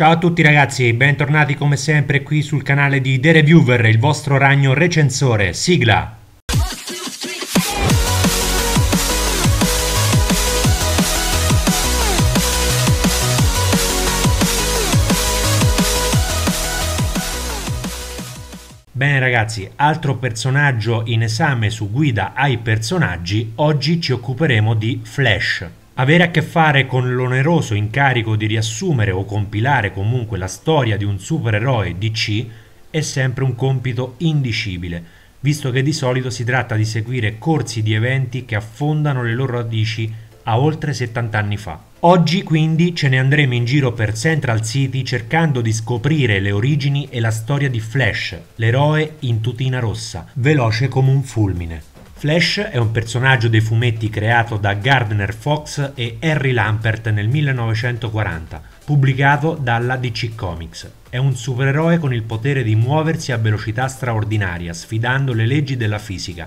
Ciao a tutti ragazzi, bentornati come sempre qui sul canale di The Reviewer, il vostro ragno recensore. Sigla! Bene ragazzi, altro personaggio in esame su guida ai personaggi, oggi ci occuperemo di Flash. Avere a che fare con l'oneroso incarico di riassumere o compilare comunque la storia di un supereroe DC è sempre un compito indicibile, visto che di solito si tratta di seguire corsi di eventi che affondano le loro radici a oltre 70 anni fa. Oggi quindi ce ne andremo in giro per Central City cercando di scoprire le origini e la storia di Flash, l'eroe in tutina rossa, veloce come un fulmine. Flash è un personaggio dei fumetti creato da Gardner Fox e Harry Lampert nel 1940, pubblicato dalla DC Comics. È un supereroe con il potere di muoversi a velocità straordinaria, sfidando le leggi della fisica.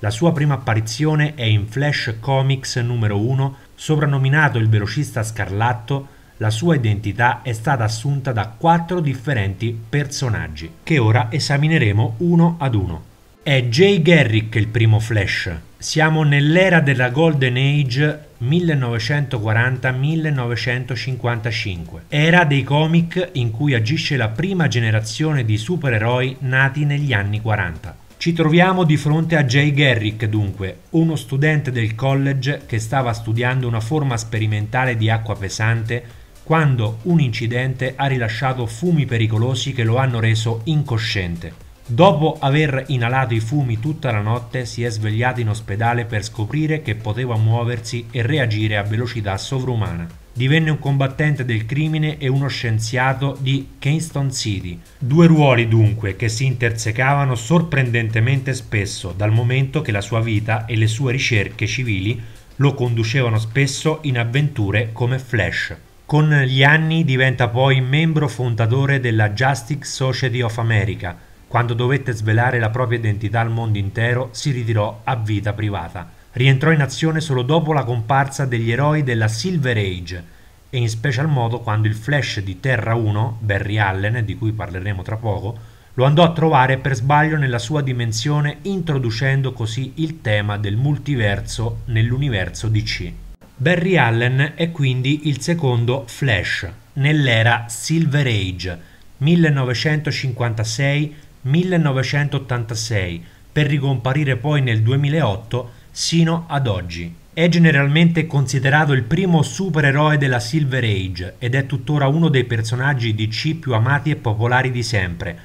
La sua prima apparizione è in Flash Comics numero 1, soprannominato il velocista scarlatto, la sua identità è stata assunta da quattro differenti personaggi, che ora esamineremo uno ad uno. È Jay Garrick il primo Flash. Siamo nell'era della Golden Age 1940-1955, era dei comic in cui agisce la prima generazione di supereroi nati negli anni 40. Ci troviamo di fronte a Jay Garrick, dunque, uno studente del college che stava studiando una forma sperimentale di acqua pesante quando un incidente ha rilasciato fumi pericolosi che lo hanno reso incosciente. Dopo aver inalato i fumi tutta la notte si è svegliato in ospedale per scoprire che poteva muoversi e reagire a velocità sovrumana. Divenne un combattente del crimine e uno scienziato di Kingston City. Due ruoli dunque che si intersecavano sorprendentemente spesso dal momento che la sua vita e le sue ricerche civili lo conducevano spesso in avventure come Flash. Con gli anni diventa poi membro fondatore della Justice Society of America, quando dovette svelare la propria identità al mondo intero, si ritirò a vita privata. Rientrò in azione solo dopo la comparsa degli eroi della Silver Age e in special modo quando il Flash di Terra 1, Barry Allen, di cui parleremo tra poco, lo andò a trovare per sbaglio nella sua dimensione introducendo così il tema del multiverso nell'universo DC. Barry Allen è quindi il secondo Flash nell'era Silver Age 1956 1986 per ricomparire poi nel 2008 sino ad oggi. È generalmente considerato il primo supereroe della Silver Age ed è tuttora uno dei personaggi DC più amati e popolari di sempre.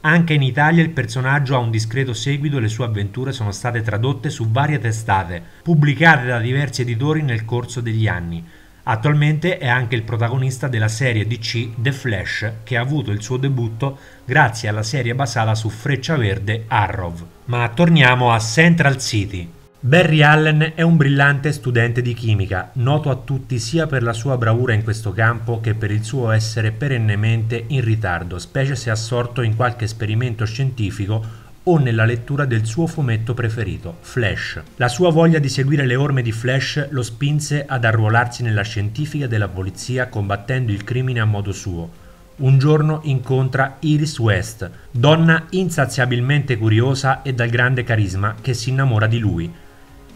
Anche in Italia il personaggio ha un discreto seguito e le sue avventure sono state tradotte su varie testate, pubblicate da diversi editori nel corso degli anni. Attualmente è anche il protagonista della serie DC The Flash, che ha avuto il suo debutto grazie alla serie basata su Freccia Verde Arrow. Ma torniamo a Central City. Barry Allen è un brillante studente di chimica, noto a tutti sia per la sua bravura in questo campo che per il suo essere perennemente in ritardo, specie se assorto in qualche esperimento scientifico o nella lettura del suo fumetto preferito, Flash. La sua voglia di seguire le orme di Flash lo spinse ad arruolarsi nella scientifica della polizia combattendo il crimine a modo suo. Un giorno incontra Iris West, donna insaziabilmente curiosa e dal grande carisma che si innamora di lui.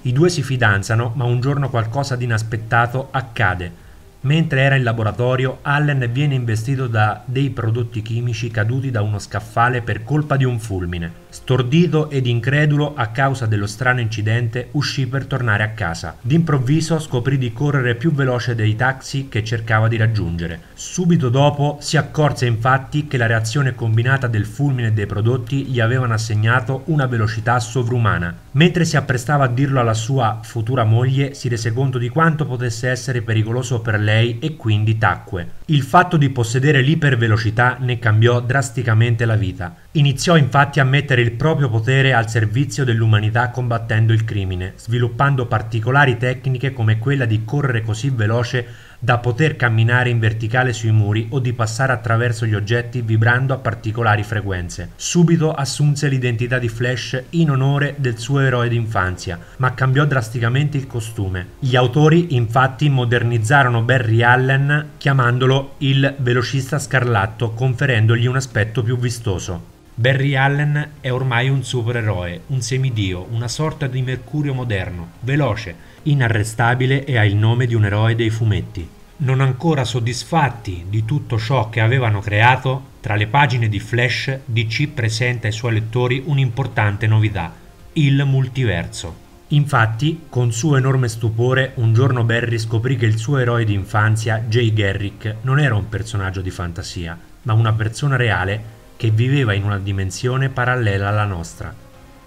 I due si fidanzano, ma un giorno qualcosa di inaspettato accade. Mentre era in laboratorio, Allen viene investito da dei prodotti chimici caduti da uno scaffale per colpa di un fulmine. Stordito ed incredulo a causa dello strano incidente, uscì per tornare a casa. D'improvviso scoprì di correre più veloce dei taxi che cercava di raggiungere. Subito dopo si accorse infatti che la reazione combinata del fulmine e dei prodotti gli avevano assegnato una velocità sovrumana. Mentre si apprestava a dirlo alla sua futura moglie, si rese conto di quanto potesse essere pericoloso per lei e quindi tacque. Il fatto di possedere l'ipervelocità ne cambiò drasticamente la vita. Iniziò infatti a mettere il proprio potere al servizio dell'umanità combattendo il crimine, sviluppando particolari tecniche come quella di correre così veloce da poter camminare in verticale sui muri o di passare attraverso gli oggetti vibrando a particolari frequenze. Subito assunse l'identità di Flash in onore del suo eroe d'infanzia, ma cambiò drasticamente il costume. Gli autori infatti modernizzarono Barry Allen chiamandolo il velocista scarlatto, conferendogli un aspetto più vistoso. Barry Allen è ormai un supereroe, un semidio, una sorta di Mercurio moderno, veloce, inarrestabile e ha il nome di un eroe dei fumetti. Non ancora soddisfatti di tutto ciò che avevano creato, tra le pagine di Flash DC presenta ai suoi lettori un'importante novità, il multiverso. Infatti, con suo enorme stupore, un giorno Barry scoprì che il suo eroe d'infanzia, Jay Garrick, non era un personaggio di fantasia, ma una persona reale che viveva in una dimensione parallela alla nostra.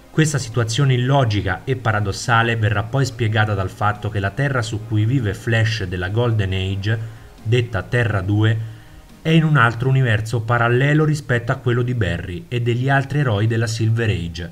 Questa situazione illogica e paradossale verrà poi spiegata dal fatto che la Terra su cui vive Flash della Golden Age, detta Terra 2, è in un altro universo parallelo rispetto a quello di Barry e degli altri eroi della Silver Age.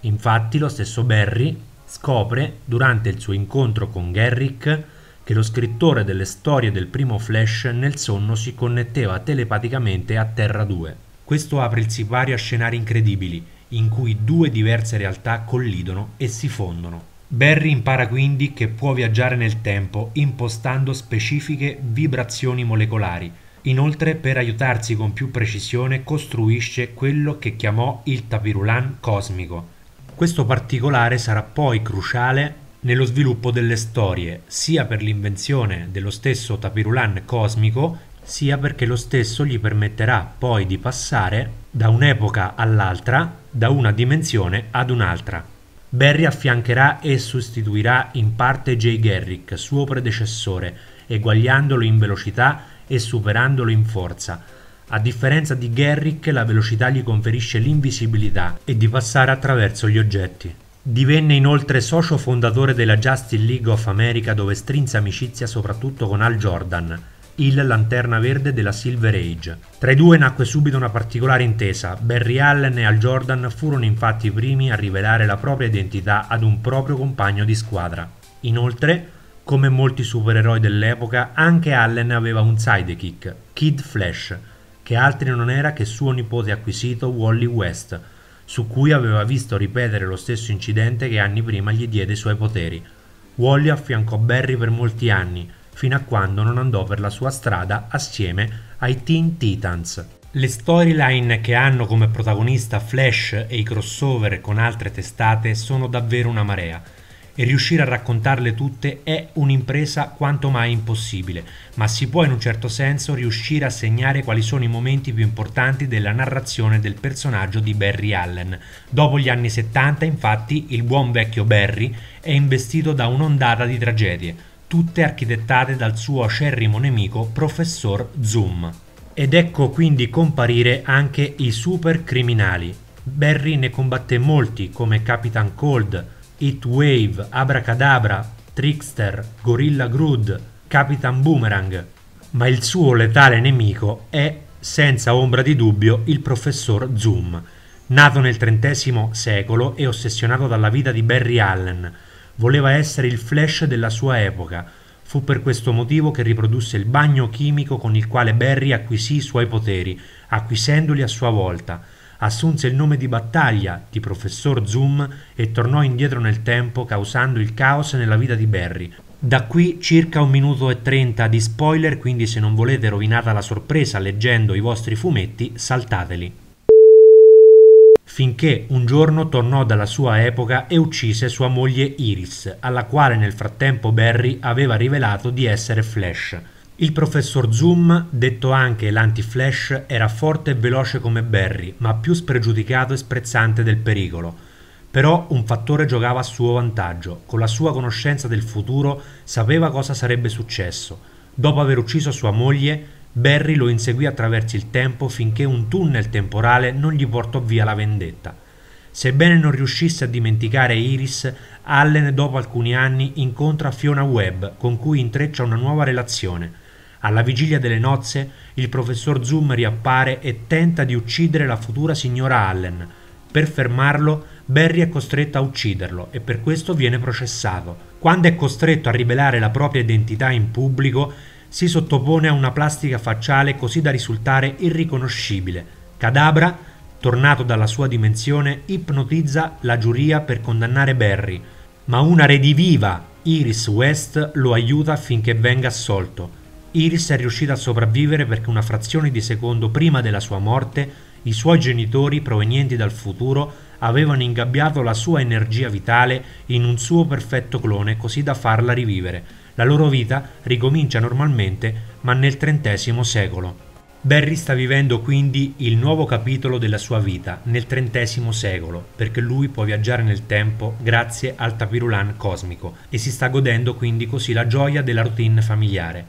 Infatti lo stesso Barry scopre, durante il suo incontro con Garrick, che lo scrittore delle storie del primo Flash nel sonno si connetteva telepaticamente a Terra 2. Questo apre il sipario a scenari incredibili, in cui due diverse realtà collidono e si fondono. Barry impara quindi che può viaggiare nel tempo impostando specifiche vibrazioni molecolari. Inoltre, per aiutarsi con più precisione, costruisce quello che chiamò il tapirulan cosmico. Questo particolare sarà poi cruciale nello sviluppo delle storie, sia per l'invenzione dello stesso tapirulan cosmico, sia perché lo stesso gli permetterà poi di passare da un'epoca all'altra, da una dimensione ad un'altra. Barry affiancherà e sostituirà in parte Jay Garrick, suo predecessore, eguagliandolo in velocità e superandolo in forza. A differenza di Garrick, la velocità gli conferisce l'invisibilità e di passare attraverso gli oggetti. Divenne inoltre socio fondatore della Justice League of America dove strinse amicizia soprattutto con Al Jordan, il Lanterna Verde della Silver Age. Tra i due nacque subito una particolare intesa. Barry Allen e Al Jordan furono infatti i primi a rivelare la propria identità ad un proprio compagno di squadra. Inoltre, come molti supereroi dell'epoca, anche Allen aveva un sidekick, Kid Flash, che altri non era che suo nipote acquisito Wally West, su cui aveva visto ripetere lo stesso incidente che anni prima gli diede i suoi poteri. Wally affiancò Barry per molti anni, fino a quando non andò per la sua strada assieme ai Teen Titans. Le storyline che hanno come protagonista Flash e i crossover con altre testate sono davvero una marea e riuscire a raccontarle tutte è un'impresa quanto mai impossibile, ma si può in un certo senso riuscire a segnare quali sono i momenti più importanti della narrazione del personaggio di Barry Allen. Dopo gli anni 70, infatti, il buon vecchio Barry è investito da un'ondata di tragedie, tutte architettate dal suo acerrimo nemico Professor Zoom. Ed ecco quindi comparire anche i super criminali. Barry ne combatté molti come Capitan Cold, Heatwave, Abracadabra, Trickster, Gorilla Grodd, Capitan Boomerang, ma il suo letale nemico è, senza ombra di dubbio, il professor Zoom, nato nel XX secolo e ossessionato dalla vita di Barry Allen, Voleva essere il Flash della sua epoca. Fu per questo motivo che riprodusse il bagno chimico con il quale Barry acquisì i suoi poteri, acquisendoli a sua volta. Assunse il nome di battaglia di Professor Zoom e tornò indietro nel tempo causando il caos nella vita di Barry. Da qui circa un minuto e trenta di spoiler, quindi se non volete rovinata la sorpresa leggendo i vostri fumetti, saltateli finché un giorno tornò dalla sua epoca e uccise sua moglie Iris, alla quale nel frattempo Barry aveva rivelato di essere Flash. Il professor Zoom, detto anche l'anti-Flash, era forte e veloce come Barry, ma più spregiudicato e sprezzante del pericolo. Però un fattore giocava a suo vantaggio. Con la sua conoscenza del futuro sapeva cosa sarebbe successo. Dopo aver ucciso sua moglie, Barry lo inseguì attraverso il tempo finché un tunnel temporale non gli portò via la vendetta. Sebbene non riuscisse a dimenticare Iris, Allen dopo alcuni anni incontra Fiona Webb, con cui intreccia una nuova relazione. Alla vigilia delle nozze, il professor Zoom riappare e tenta di uccidere la futura signora Allen. Per fermarlo, Barry è costretto a ucciderlo e per questo viene processato. Quando è costretto a rivelare la propria identità in pubblico, si sottopone a una plastica facciale così da risultare irriconoscibile. Cadabra, tornato dalla sua dimensione, ipnotizza la giuria per condannare Barry, ma una rediviva, Iris West, lo aiuta affinché venga assolto. Iris è riuscita a sopravvivere perché una frazione di secondo prima della sua morte i suoi genitori provenienti dal futuro avevano ingabbiato la sua energia vitale in un suo perfetto clone così da farla rivivere. La loro vita ricomincia normalmente, ma nel trentesimo secolo. Barry sta vivendo quindi il nuovo capitolo della sua vita nel trentesimo secolo, perché lui può viaggiare nel tempo grazie al tapirulan cosmico e si sta godendo quindi così la gioia della routine familiare.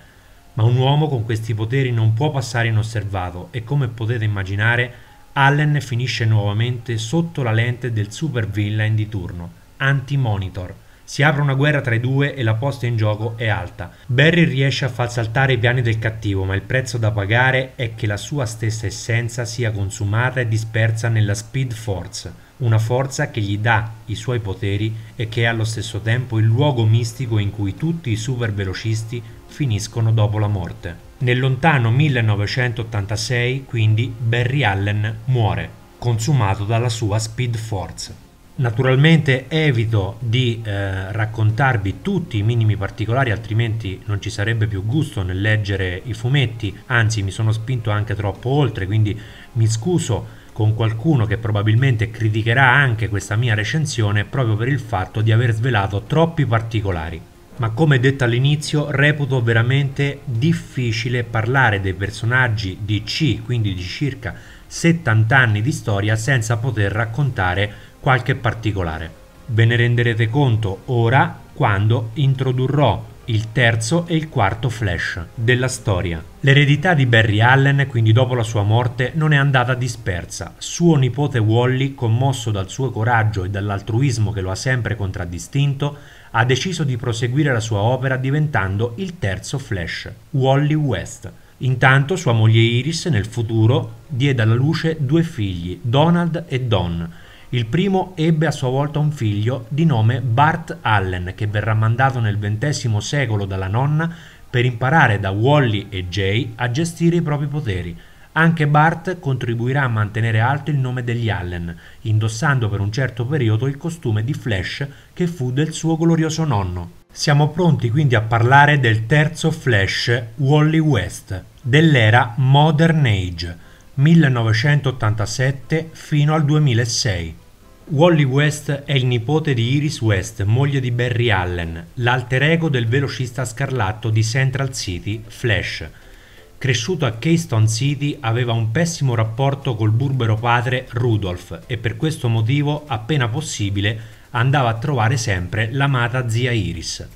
Ma un uomo con questi poteri non può passare inosservato e come potete immaginare Allen finisce nuovamente sotto la lente del supervillain di turno, Anti-Monitor. Si apre una guerra tra i due e la posta in gioco è alta. Barry riesce a far saltare i piani del cattivo, ma il prezzo da pagare è che la sua stessa essenza sia consumata e dispersa nella Speed Force, una forza che gli dà i suoi poteri e che è allo stesso tempo il luogo mistico in cui tutti i super velocisti finiscono dopo la morte. Nel lontano 1986, quindi, Barry Allen muore, consumato dalla sua Speed Force. Naturalmente evito di eh, raccontarvi tutti i minimi particolari, altrimenti non ci sarebbe più gusto nel leggere i fumetti, anzi mi sono spinto anche troppo oltre, quindi mi scuso con qualcuno che probabilmente criticherà anche questa mia recensione proprio per il fatto di aver svelato troppi particolari. Ma come detto all'inizio reputo veramente difficile parlare dei personaggi di C, quindi di circa 70 anni di storia, senza poter raccontare qualche particolare. Ve ne renderete conto ora quando introdurrò il terzo e il quarto flash della storia. L'eredità di Barry Allen, quindi dopo la sua morte, non è andata dispersa. Suo nipote Wally, commosso dal suo coraggio e dall'altruismo che lo ha sempre contraddistinto, ha deciso di proseguire la sua opera diventando il terzo Flash, Wally West. Intanto sua moglie Iris nel futuro diede alla luce due figli, Donald e Don. Il primo ebbe a sua volta un figlio di nome Bart Allen che verrà mandato nel XX secolo dalla nonna per imparare da Wally e Jay a gestire i propri poteri anche Bart contribuirà a mantenere alto il nome degli Allen, indossando per un certo periodo il costume di Flash che fu del suo glorioso nonno. Siamo pronti quindi a parlare del terzo Flash, Wally West, dell'era Modern Age, 1987 fino al 2006. Wally West è il nipote di Iris West, moglie di Barry Allen, l'alter ego del velocista scarlatto di Central City, Flash, Cresciuto a Keystone City, aveva un pessimo rapporto col burbero padre Rudolph e per questo motivo, appena possibile, andava a trovare sempre l'amata zia Iris.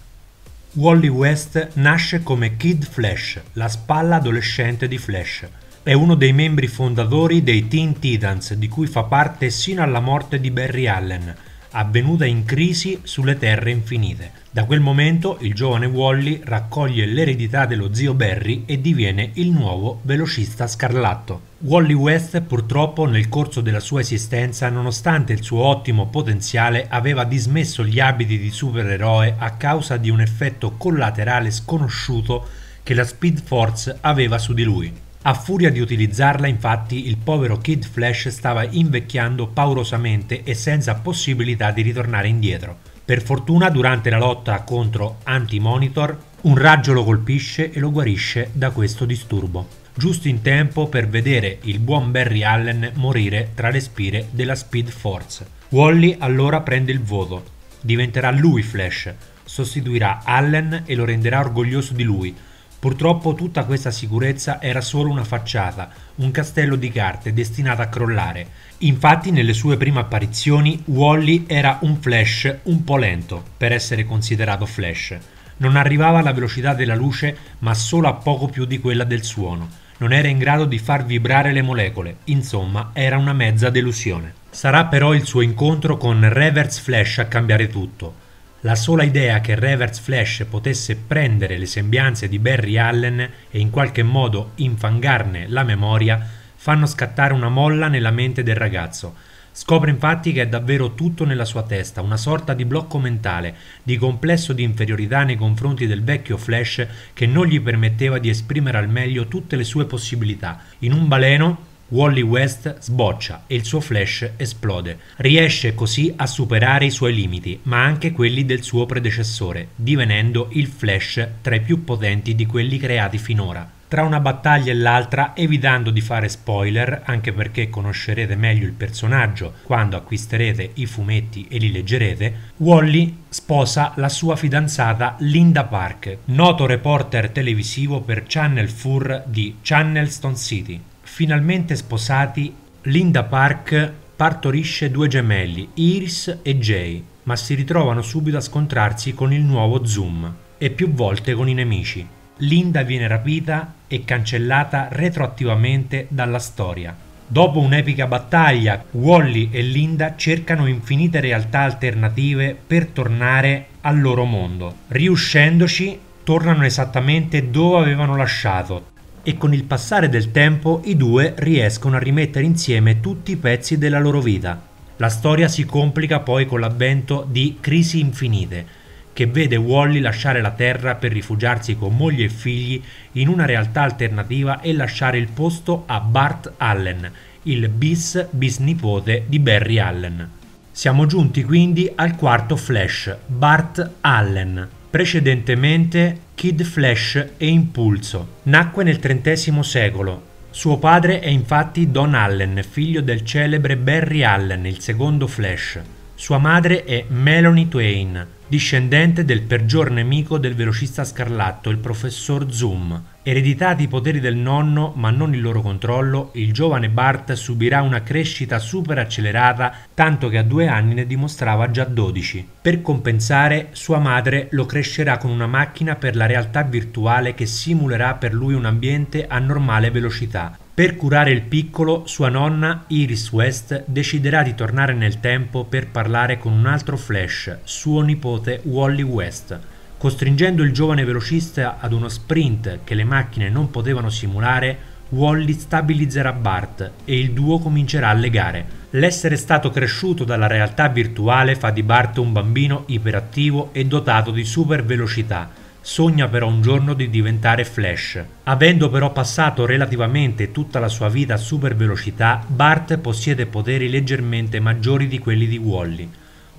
Wally West nasce come Kid Flash, la spalla adolescente di Flash. È uno dei membri fondatori dei Teen Titans, di cui fa parte sino alla morte di Barry Allen, avvenuta in crisi sulle terre infinite. Da quel momento il giovane Wally raccoglie l'eredità dello zio Barry e diviene il nuovo velocista scarlatto. Wally West purtroppo nel corso della sua esistenza, nonostante il suo ottimo potenziale, aveva dismesso gli abiti di supereroe a causa di un effetto collaterale sconosciuto che la Speed Force aveva su di lui. A furia di utilizzarla, infatti, il povero Kid Flash stava invecchiando paurosamente e senza possibilità di ritornare indietro. Per fortuna, durante la lotta contro Anti-Monitor, un raggio lo colpisce e lo guarisce da questo disturbo. Giusto in tempo per vedere il buon Barry Allen morire tra le spire della Speed Force. Wally allora prende il voto. Diventerà lui Flash, sostituirà Allen e lo renderà orgoglioso di lui, Purtroppo tutta questa sicurezza era solo una facciata, un castello di carte destinato a crollare. Infatti nelle sue prime apparizioni Wally era un Flash un po' lento per essere considerato Flash. Non arrivava alla velocità della luce ma solo a poco più di quella del suono. Non era in grado di far vibrare le molecole, insomma era una mezza delusione. Sarà però il suo incontro con Reverse Flash a cambiare tutto. La sola idea che Reverse Flash potesse prendere le sembianze di Barry Allen e in qualche modo infangarne la memoria fanno scattare una molla nella mente del ragazzo. Scopre infatti che è davvero tutto nella sua testa, una sorta di blocco mentale, di complesso di inferiorità nei confronti del vecchio Flash che non gli permetteva di esprimere al meglio tutte le sue possibilità. In un baleno Wally West sboccia e il suo flash esplode. Riesce così a superare i suoi limiti, ma anche quelli del suo predecessore, divenendo il flash tra i più potenti di quelli creati finora. Tra una battaglia e l'altra, evitando di fare spoiler, anche perché conoscerete meglio il personaggio quando acquisterete i fumetti e li leggerete, Wally sposa la sua fidanzata Linda Park, noto reporter televisivo per Channel 4 di Channelston City. Finalmente sposati, Linda Park partorisce due gemelli, Iris e Jay, ma si ritrovano subito a scontrarsi con il nuovo Zoom e più volte con i nemici. Linda viene rapita e cancellata retroattivamente dalla storia. Dopo un'epica battaglia, Wally e Linda cercano infinite realtà alternative per tornare al loro mondo. Riuscendoci, tornano esattamente dove avevano lasciato, e con il passare del tempo i due riescono a rimettere insieme tutti i pezzi della loro vita. La storia si complica poi con l'avvento di Crisi Infinite, che vede Wally lasciare la Terra per rifugiarsi con moglie e figli in una realtà alternativa e lasciare il posto a Bart Allen, il bis bisnipote di Barry Allen. Siamo giunti quindi al quarto Flash, Bart Allen, precedentemente Kid Flash e Impulso. Nacque nel XX secolo. Suo padre è infatti Don Allen, figlio del celebre Barry Allen, il secondo Flash. Sua madre è Melanie Twain, discendente del peggior nemico del velocista scarlatto, il professor Zoom. Ereditati i poteri del nonno, ma non il loro controllo, il giovane Bart subirà una crescita super accelerata, tanto che a due anni ne dimostrava già 12. Per compensare, sua madre lo crescerà con una macchina per la realtà virtuale che simulerà per lui un ambiente a normale velocità, per curare il piccolo, sua nonna, Iris West, deciderà di tornare nel tempo per parlare con un altro Flash, suo nipote Wally West, costringendo il giovane velocista ad uno sprint che le macchine non potevano simulare. Wally stabilizzerà Bart e il duo comincerà a legare. L'essere stato cresciuto dalla realtà virtuale fa di Bart un bambino iperattivo e dotato di super velocità Sogna però un giorno di diventare Flash. Avendo però passato relativamente tutta la sua vita a super velocità, Bart possiede poteri leggermente maggiori di quelli di Wally.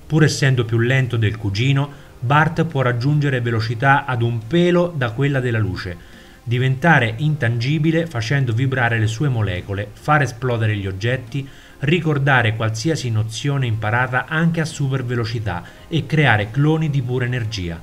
Pur essendo più lento del cugino, Bart può raggiungere velocità ad un pelo da quella della luce, diventare intangibile facendo vibrare le sue molecole, far esplodere gli oggetti, ricordare qualsiasi nozione imparata anche a super velocità e creare cloni di pura energia.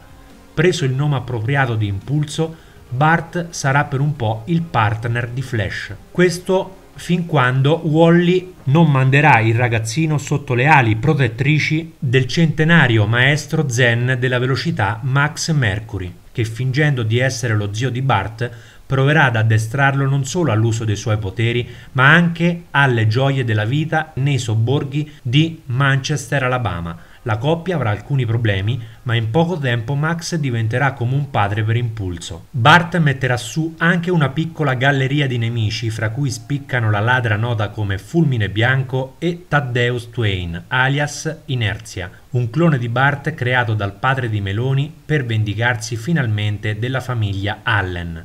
Preso il nome appropriato di Impulso, Bart sarà per un po' il partner di Flash. Questo fin quando Wally non manderà il ragazzino sotto le ali protettrici del centenario maestro zen della velocità Max Mercury, che fingendo di essere lo zio di Bart proverà ad addestrarlo non solo all'uso dei suoi poteri, ma anche alle gioie della vita nei sobborghi di Manchester, Alabama, la coppia avrà alcuni problemi, ma in poco tempo Max diventerà come un padre per impulso. Bart metterà su anche una piccola galleria di nemici, fra cui spiccano la ladra nota come Fulmine Bianco e Thaddeus Twain, alias Inerzia, un clone di Bart creato dal padre di Meloni per vendicarsi finalmente della famiglia Allen.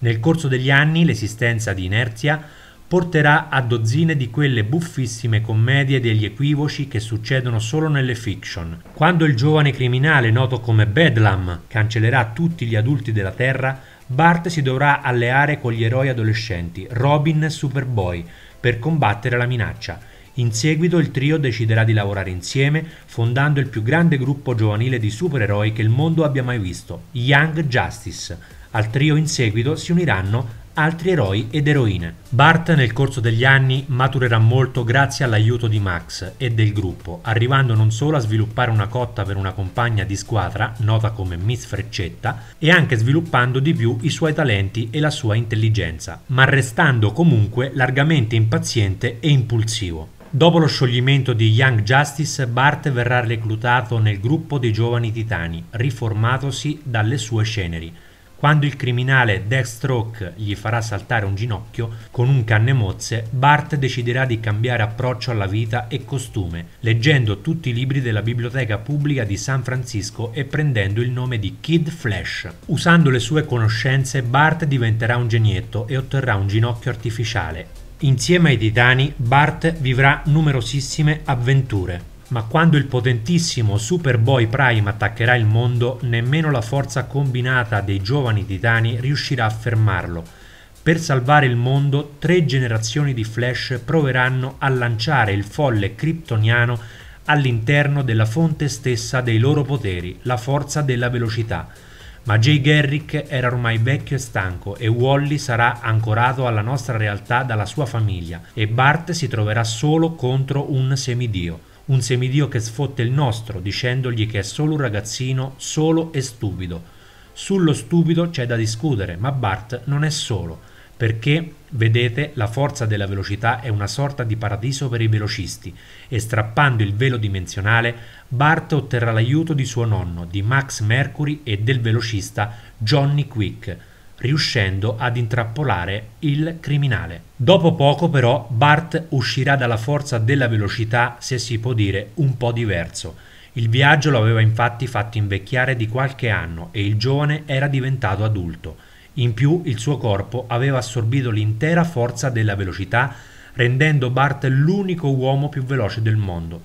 Nel corso degli anni l'esistenza di Inerzia porterà a dozzine di quelle buffissime commedie degli equivoci che succedono solo nelle fiction. Quando il giovane criminale noto come Bedlam cancellerà tutti gli adulti della Terra, Bart si dovrà alleare con gli eroi adolescenti, Robin e Superboy, per combattere la minaccia. In seguito il trio deciderà di lavorare insieme, fondando il più grande gruppo giovanile di supereroi che il mondo abbia mai visto, Young Justice. Al trio in seguito si uniranno altri eroi ed eroine. Bart nel corso degli anni maturerà molto grazie all'aiuto di Max e del gruppo, arrivando non solo a sviluppare una cotta per una compagna di squadra, nota come Miss Freccetta, e anche sviluppando di più i suoi talenti e la sua intelligenza, ma restando comunque largamente impaziente e impulsivo. Dopo lo scioglimento di Young Justice, Bart verrà reclutato nel gruppo dei giovani titani, riformatosi dalle sue ceneri Quando il criminale Deathstroke gli farà saltare un ginocchio con un cannemozze, Bart deciderà di cambiare approccio alla vita e costume, leggendo tutti i libri della biblioteca pubblica di San Francisco e prendendo il nome di Kid Flash. Usando le sue conoscenze, Bart diventerà un genietto e otterrà un ginocchio artificiale. Insieme ai titani, Bart vivrà numerosissime avventure ma quando il potentissimo Superboy Prime attaccherà il mondo, nemmeno la forza combinata dei giovani titani riuscirà a fermarlo. Per salvare il mondo, tre generazioni di Flash proveranno a lanciare il folle kryptoniano all'interno della fonte stessa dei loro poteri, la forza della velocità. Ma Jay Garrick era ormai vecchio e stanco e Wally sarà ancorato alla nostra realtà dalla sua famiglia e Bart si troverà solo contro un semidio un semidio che sfotte il nostro dicendogli che è solo un ragazzino solo e stupido. Sullo stupido c'è da discutere, ma Bart non è solo, perché, vedete, la forza della velocità è una sorta di paradiso per i velocisti e strappando il velo dimensionale, Bart otterrà l'aiuto di suo nonno, di Max Mercury e del velocista Johnny Quick, riuscendo ad intrappolare il criminale. Dopo poco però Bart uscirà dalla forza della velocità, se si può dire, un po' diverso. Il viaggio lo aveva infatti fatto invecchiare di qualche anno e il giovane era diventato adulto. In più il suo corpo aveva assorbito l'intera forza della velocità, rendendo Bart l'unico uomo più veloce del mondo.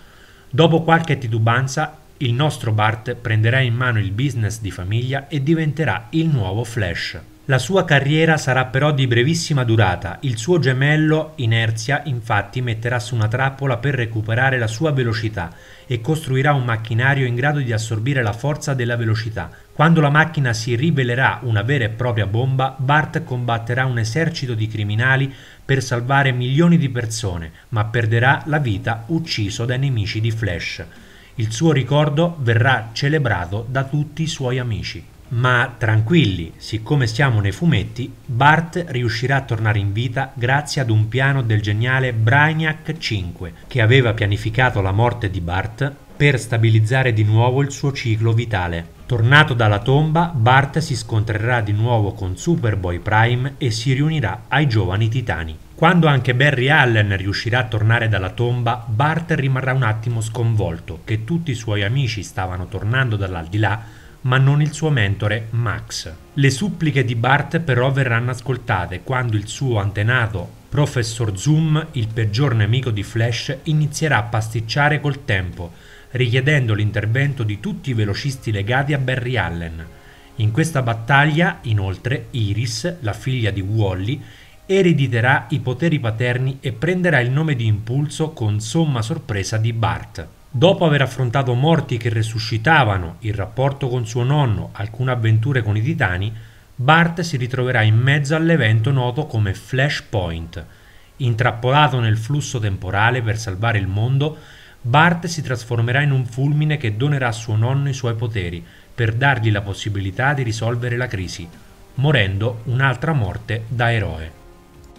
Dopo qualche titubanza, il nostro Bart prenderà in mano il business di famiglia e diventerà il nuovo Flash. La sua carriera sarà però di brevissima durata, il suo gemello Inerzia infatti metterà su una trappola per recuperare la sua velocità e costruirà un macchinario in grado di assorbire la forza della velocità. Quando la macchina si rivelerà una vera e propria bomba, Bart combatterà un esercito di criminali per salvare milioni di persone, ma perderà la vita ucciso dai nemici di Flash. Il suo ricordo verrà celebrato da tutti i suoi amici. Ma tranquilli, siccome siamo nei fumetti, Bart riuscirà a tornare in vita grazie ad un piano del geniale Brainiac 5, che aveva pianificato la morte di Bart per stabilizzare di nuovo il suo ciclo vitale. Tornato dalla tomba, Bart si scontrerà di nuovo con Superboy Prime e si riunirà ai giovani titani. Quando anche Barry Allen riuscirà a tornare dalla tomba, Bart rimarrà un attimo sconvolto che tutti i suoi amici stavano tornando dall'aldilà ma non il suo mentore Max. Le suppliche di Bart però verranno ascoltate quando il suo antenato Professor Zoom, il peggior nemico di Flash, inizierà a pasticciare col tempo, richiedendo l'intervento di tutti i velocisti legati a Barry Allen. In questa battaglia, inoltre, Iris, la figlia di Wally, erediterà i poteri paterni e prenderà il nome di impulso con somma sorpresa di Bart. Dopo aver affrontato morti che resuscitavano, il rapporto con suo nonno, alcune avventure con i titani, Bart si ritroverà in mezzo all'evento noto come Flashpoint. Intrappolato nel flusso temporale per salvare il mondo, Bart si trasformerà in un fulmine che donerà a suo nonno i suoi poteri per dargli la possibilità di risolvere la crisi, morendo un'altra morte da eroe.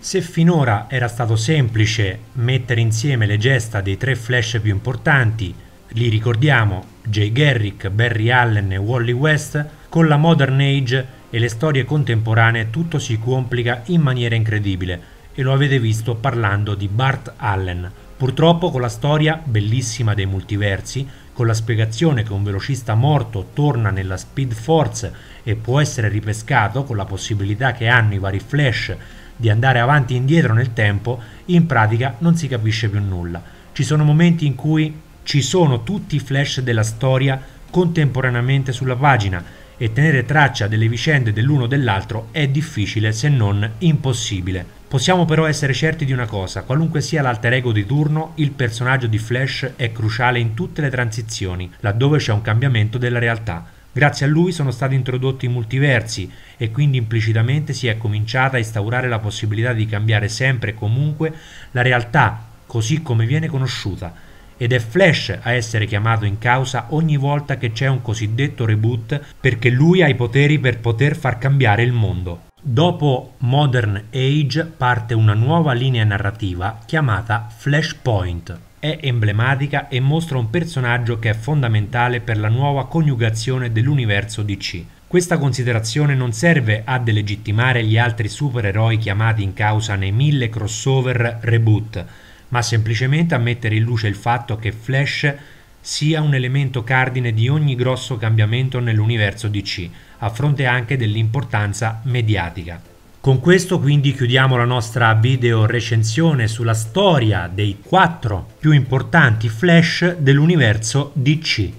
Se finora era stato semplice mettere insieme le gesta dei tre Flash più importanti, li ricordiamo Jay Garrick, Barry Allen e Wally West, con la Modern Age e le storie contemporanee tutto si complica in maniera incredibile e lo avete visto parlando di Bart Allen. Purtroppo con la storia bellissima dei multiversi, con la spiegazione che un velocista morto torna nella Speed Force e può essere ripescato con la possibilità che hanno i vari Flash di andare avanti e indietro nel tempo, in pratica non si capisce più nulla. Ci sono momenti in cui ci sono tutti i flash della storia contemporaneamente sulla pagina e tenere traccia delle vicende dell'uno o dell'altro è difficile se non impossibile. Possiamo però essere certi di una cosa, qualunque sia l'alter ego di turno, il personaggio di Flash è cruciale in tutte le transizioni, laddove c'è un cambiamento della realtà. Grazie a lui sono stati introdotti i multiversi e quindi implicitamente si è cominciata a instaurare la possibilità di cambiare sempre e comunque la realtà così come viene conosciuta ed è Flash a essere chiamato in causa ogni volta che c'è un cosiddetto reboot perché lui ha i poteri per poter far cambiare il mondo. Dopo Modern Age parte una nuova linea narrativa chiamata Flashpoint è emblematica e mostra un personaggio che è fondamentale per la nuova coniugazione dell'universo DC. Questa considerazione non serve a delegittimare gli altri supereroi chiamati in causa nei mille crossover reboot, ma semplicemente a mettere in luce il fatto che Flash sia un elemento cardine di ogni grosso cambiamento nell'universo DC, a fronte anche dell'importanza mediatica. Con questo quindi chiudiamo la nostra video recensione sulla storia dei quattro più importanti Flash dell'universo DC.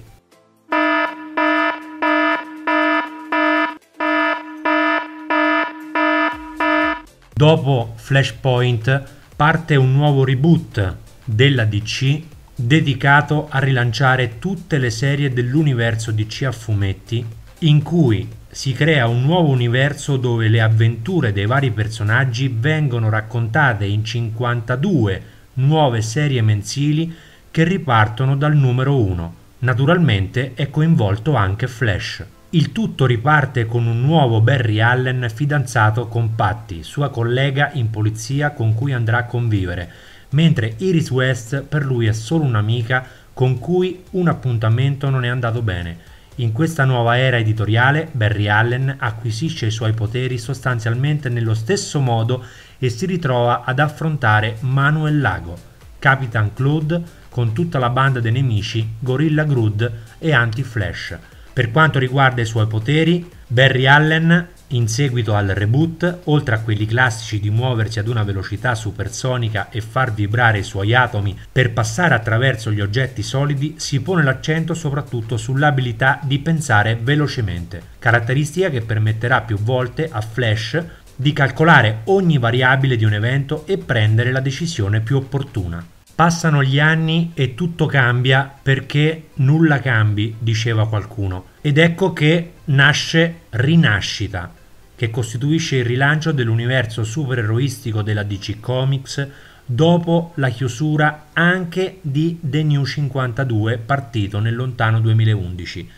Dopo Flashpoint parte un nuovo reboot della DC dedicato a rilanciare tutte le serie dell'universo DC a fumetti in cui si crea un nuovo universo dove le avventure dei vari personaggi vengono raccontate in 52 nuove serie mensili che ripartono dal numero 1. Naturalmente è coinvolto anche Flash. Il tutto riparte con un nuovo Barry Allen fidanzato con Patty, sua collega in polizia con cui andrà a convivere, mentre Iris West per lui è solo un'amica con cui un appuntamento non è andato bene. In questa nuova era editoriale Barry Allen acquisisce i suoi poteri sostanzialmente nello stesso modo e si ritrova ad affrontare Manuel Lago, Capitan Claude con tutta la banda dei nemici, Gorilla Grodd e Anti-Flash. Per quanto riguarda i suoi poteri, Barry Allen, in seguito al reboot, oltre a quelli classici di muoversi ad una velocità supersonica e far vibrare i suoi atomi per passare attraverso gli oggetti solidi, si pone l'accento soprattutto sull'abilità di pensare velocemente, caratteristica che permetterà più volte a Flash di calcolare ogni variabile di un evento e prendere la decisione più opportuna. Passano gli anni e tutto cambia perché nulla cambi, diceva qualcuno. Ed ecco che nasce Rinascita, che costituisce il rilancio dell'universo supereroistico della DC Comics dopo la chiusura anche di The New 52 partito nel lontano 2011.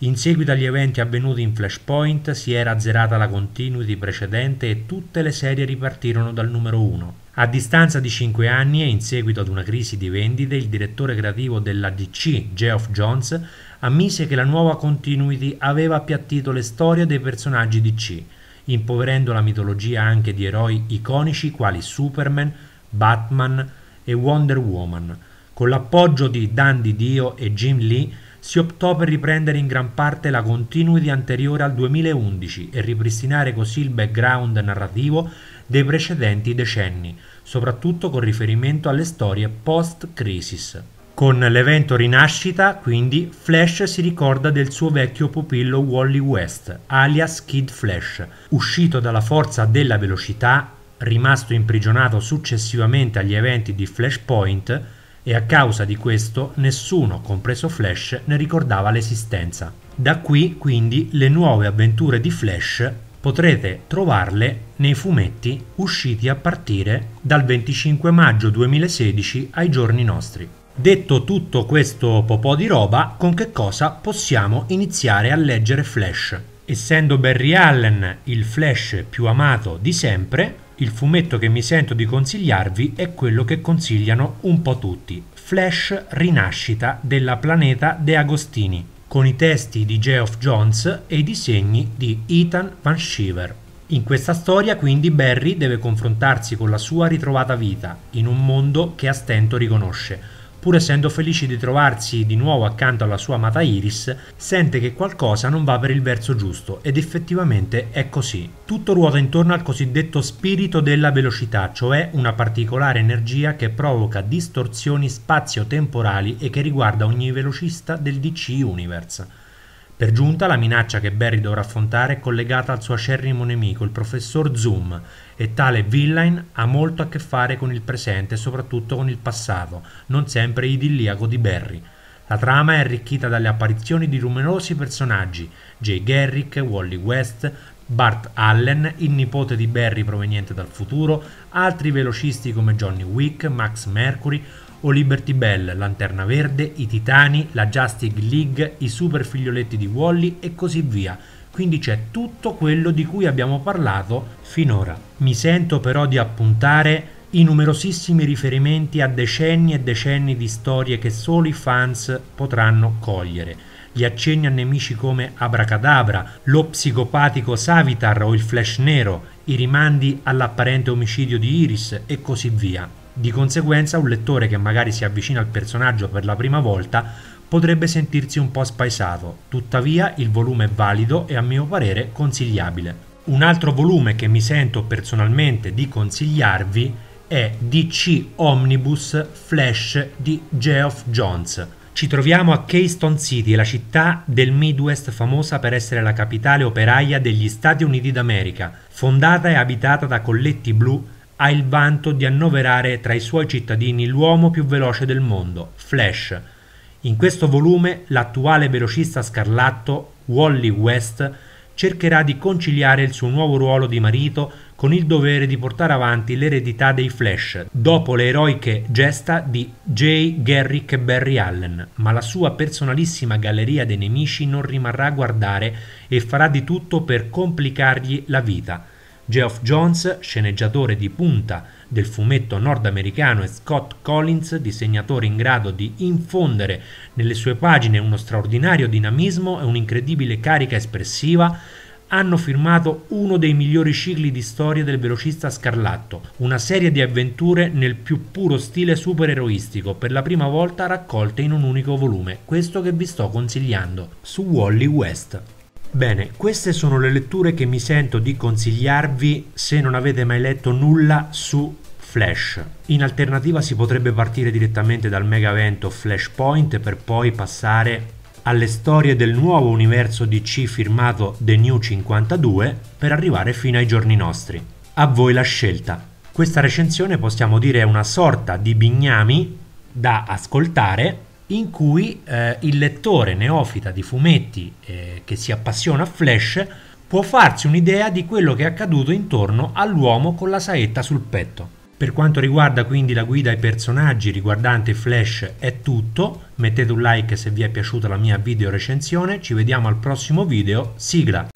In seguito agli eventi avvenuti in Flashpoint si era azzerata la continuity precedente e tutte le serie ripartirono dal numero 1. A distanza di 5 anni e in seguito ad una crisi di vendite, il direttore creativo della DC, Geoff Jones, ammise che la nuova continuity aveva appiattito le storie dei personaggi DC, impoverendo la mitologia anche di eroi iconici quali Superman, Batman e Wonder Woman. Con l'appoggio di Dan Dio e Jim Lee si optò per riprendere in gran parte la continuity anteriore al 2011 e ripristinare così il background narrativo dei precedenti decenni, soprattutto con riferimento alle storie post-crisis. Con l'evento Rinascita, quindi, Flash si ricorda del suo vecchio pupillo Wally West, alias Kid Flash, uscito dalla forza della velocità, rimasto imprigionato successivamente agli eventi di Flashpoint e a causa di questo nessuno, compreso Flash, ne ricordava l'esistenza. Da qui quindi le nuove avventure di Flash potrete trovarle nei fumetti usciti a partire dal 25 maggio 2016 ai giorni nostri. Detto tutto questo popò di roba, con che cosa possiamo iniziare a leggere Flash? Essendo Barry Allen il Flash più amato di sempre, il fumetto che mi sento di consigliarvi è quello che consigliano un po' tutti, Flash Rinascita della Planeta De Agostini, con i testi di Geoff Jones e i disegni di Ethan Van Shiver. In questa storia quindi Barry deve confrontarsi con la sua ritrovata vita in un mondo che a stento riconosce, pur essendo felice di trovarsi di nuovo accanto alla sua amata Iris, sente che qualcosa non va per il verso giusto ed effettivamente è così. Tutto ruota intorno al cosiddetto spirito della velocità, cioè una particolare energia che provoca distorsioni spazio-temporali e che riguarda ogni velocista del DC Universe. Per giunta la minaccia che Barry dovrà affrontare è collegata al suo acerrimo nemico, il professor Zoom, e tale villain ha molto a che fare con il presente e soprattutto con il passato, non sempre idilliaco di Barry. La trama è arricchita dalle apparizioni di numerosi personaggi, Jay Garrick, Wally West, Bart Allen, il nipote di Barry proveniente dal futuro, altri velocisti come Johnny Wick, Max Mercury, o Liberty Bell, Lanterna Verde, i Titani, la Justice League, i super figlioletti di Wally e così via. Quindi c'è tutto quello di cui abbiamo parlato finora. Mi sento però di appuntare i numerosissimi riferimenti a decenni e decenni di storie che solo i fans potranno cogliere. gli accenni a nemici come Abracadabra, lo psicopatico Savitar o il Flash Nero, i rimandi all'apparente omicidio di Iris e così via. Di conseguenza un lettore che magari si avvicina al personaggio per la prima volta potrebbe sentirsi un po' spaesato, tuttavia il volume è valido e a mio parere consigliabile. Un altro volume che mi sento personalmente di consigliarvi è DC Omnibus Flash di Geoff Jones. Ci troviamo a Keystone City, la città del Midwest famosa per essere la capitale operaia degli Stati Uniti d'America. Fondata e abitata da colletti blu, ha il vanto di annoverare tra i suoi cittadini l'uomo più veloce del mondo, Flash. In questo volume l'attuale velocista scarlatto, Wally West, cercherà di conciliare il suo nuovo ruolo di marito con il dovere di portare avanti l'eredità dei Flash, dopo le eroiche gesta di Jay Garrick e Barry Allen, ma la sua personalissima galleria dei nemici non rimarrà a guardare e farà di tutto per complicargli la vita. Geoff Jones, sceneggiatore di punta del fumetto nordamericano, e Scott Collins, disegnatore in grado di infondere nelle sue pagine uno straordinario dinamismo e un'incredibile carica espressiva, hanno firmato uno dei migliori cicli di storia del velocista scarlatto, una serie di avventure nel più puro stile supereroistico, per la prima volta raccolte in un unico volume, questo che vi sto consigliando, su Wally West. Bene, queste sono le letture che mi sento di consigliarvi se non avete mai letto nulla su Flash. In alternativa si potrebbe partire direttamente dal mega evento Flashpoint per poi passare alle storie del nuovo universo DC firmato The New 52 per arrivare fino ai giorni nostri. A voi la scelta. Questa recensione possiamo dire è una sorta di bignami da ascoltare in cui eh, il lettore neofita di fumetti eh, che si appassiona a Flash può farsi un'idea di quello che è accaduto intorno all'uomo con la saetta sul petto. Per quanto riguarda quindi la guida ai personaggi riguardante Flash è tutto, mettete un like se vi è piaciuta la mia video recensione, ci vediamo al prossimo video, sigla!